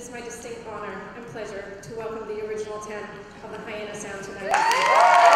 is my distinct honor and pleasure to welcome the original 10 of the Hyannis Sound tonight.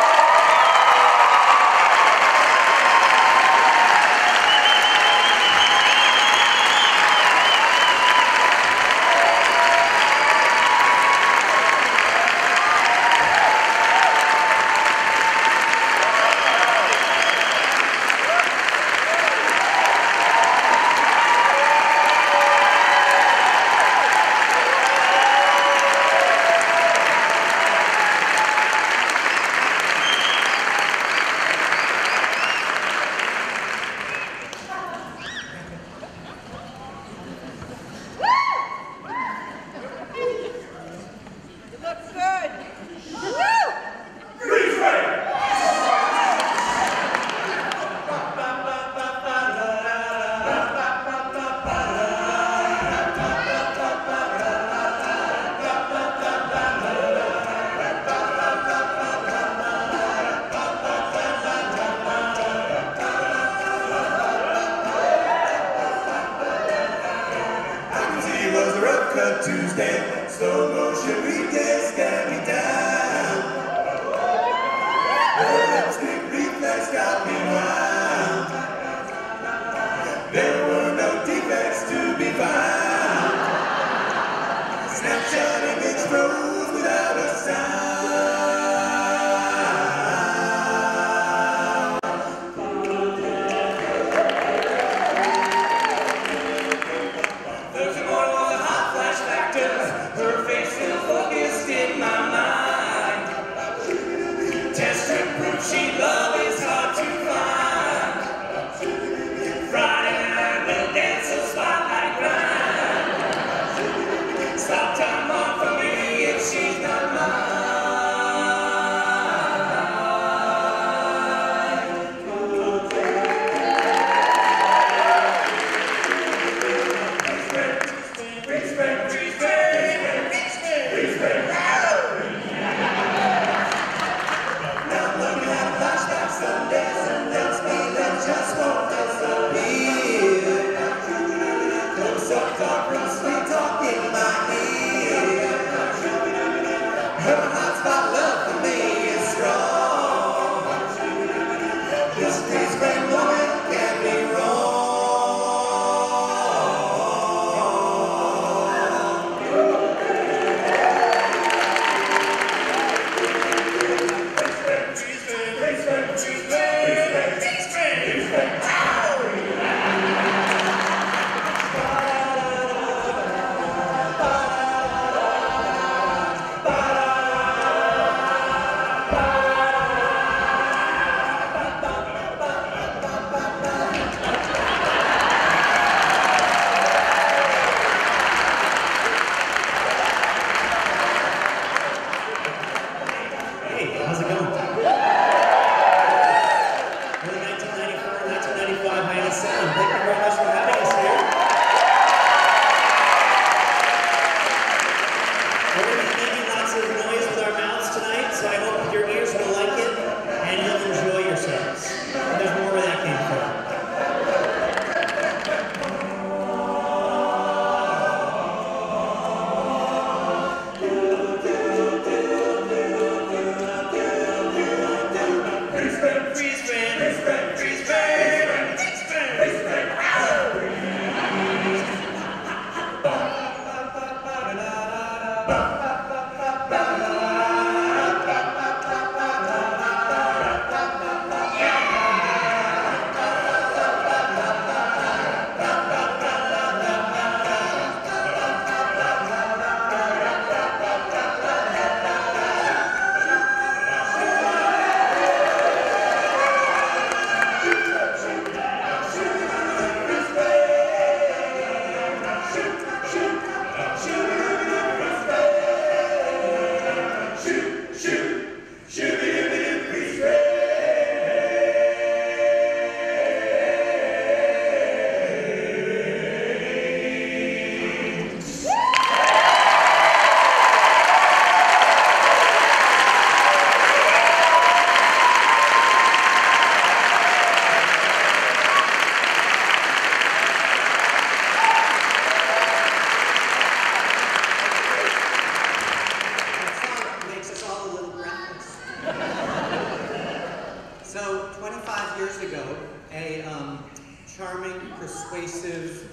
persuasive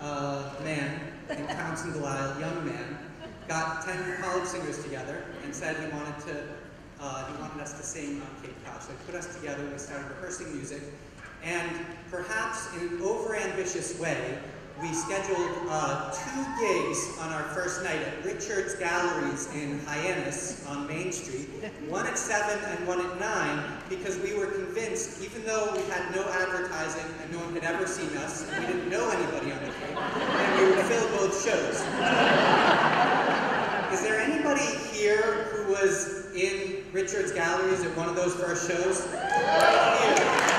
uh, man in Counts Delisle, young man, got 10 college singers together and said he wanted to, uh, he wanted us to sing on Cape Cod. So he put us together, and we started rehearsing music, and perhaps in an overambitious way, we scheduled uh, two gigs on our first night at Richard's Galleries in Hyannis on Main Street, one at 7 and one at 9, because we were convinced, even though we had no advertising and no one had ever seen us, and we didn't know anybody on the Cape, that we would fill both shows. Is there anybody here who was in Richard's Galleries at one of those first shows? Right here.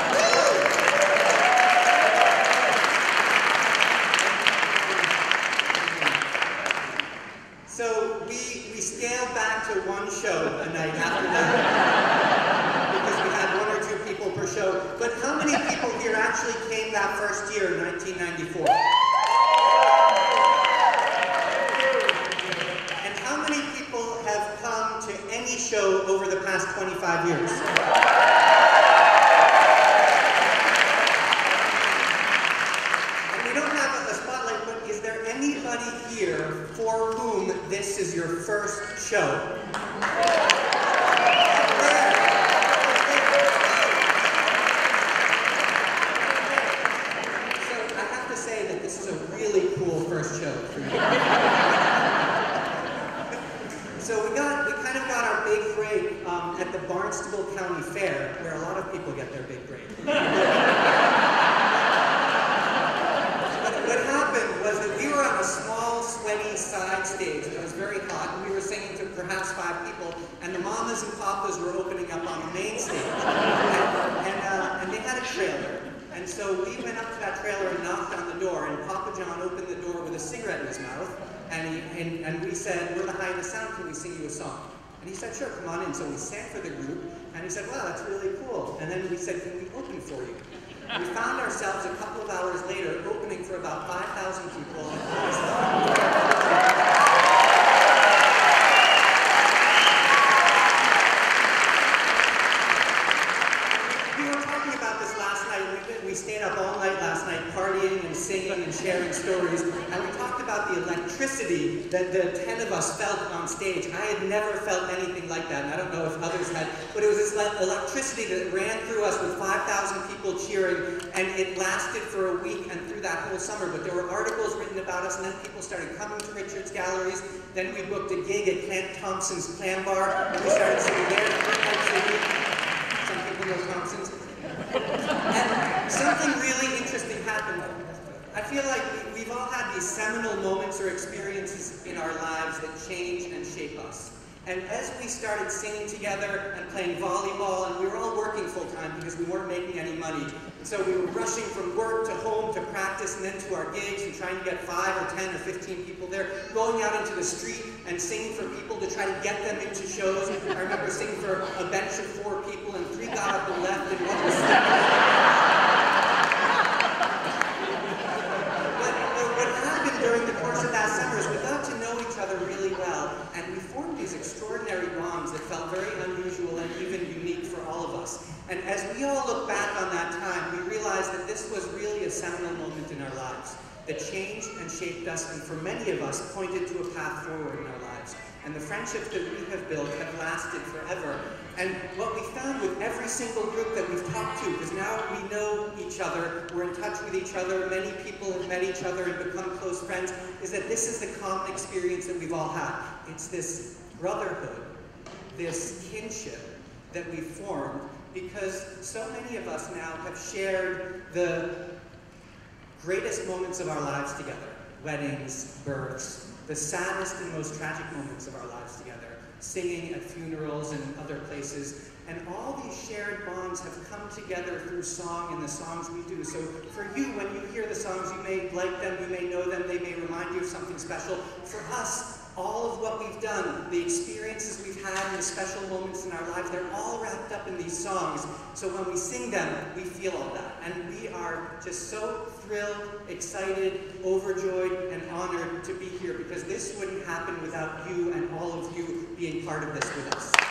So we, we scaled back to one show a night after that because we had one or two people per show. But how many people here actually came that first year in 1994? And how many people have come to any show over the past 25 years? And we don't have a spotlight, but is there anybody here for whom this is your first show? So I have to say that this is a really cool first show for me. So we got, we kind of got our big break um, at the Barnstable County Fair, where a lot of people get their big break. What, what happened was that we were on a small, sweaty side stage. It was very hot, and we were singing to perhaps five people, and the mamas and papas were opening up on the main stage. And, and, uh, and they had a trailer. And so we went up to that trailer and knocked on the door, and Papa John opened the door with a cigarette in his mouth, and, he, and, and we said, we're the Hyannis Sound, can we sing you a song? And he said, sure, come on in. So we sang for the group, and he said, wow, that's really cool. And then we said, can we open for you? We found ourselves a couple of hours later opening for about 5,000 people. We were talking about this last night. We, we stayed up all night last night partying and singing and sharing stories. And we talked about the electricity that the 10 of us felt on stage. I had never felt anything like that, and I don't know if others had, but it was this electricity that ran through us with 5,000 people cheering, and it lasted for a week and through that whole summer. But there were articles written about us, and then people started coming to Richard's Galleries. Then we booked a gig at Clint Thompson's Clam Bar, and we started singing there. Some people know Thompson's. And something really. I feel like we- we've all had these seminal moments or experiences in our lives that change and shape us. And as we started singing together and playing volleyball, and we were all working full time because we weren't making any money. And so we were rushing from work to home to practice and then to our gigs and trying to get five or 10 or 15 people there, going out into the street and singing for people to try to get them into shows. I remember singing for a bench of four people and three got up and left and one was sleeping. But, but what happened during the course of that summer is we got to know each other really well, and we formed these extraordinary bonds that felt very unusual and even unique for all of us. And as we all on that time, we realized that this was really a seminal moment in our lives that changed and shaped us, and for many of us, pointed to a path forward in our lives. And the friendships that we have built have lasted forever. And what we found with every single group that we've talked to, because now we know each other, we're in touch with each other, many people have met each other and become close friends, is that this is the common experience that we've all had. It's this brotherhood, this kinship that we formed, because so many of us now have shared the greatest moments of our lives together weddings, births, the saddest and most tragic moments of our lives together, singing at funerals and other places. And all these shared bonds have come together through song and the songs we do. So for you, when you hear the songs, you may like them, you may know them, they may remind you of something special. For us, all of what we've done, the experiences we've had, and the special moments in our lives, they're all wrapped up in these songs. So when we sing them, we feel all that. And we are just so thrilled, excited, overjoyed, and honored to be here because this wouldn't happen without you and all of you being part of this with us.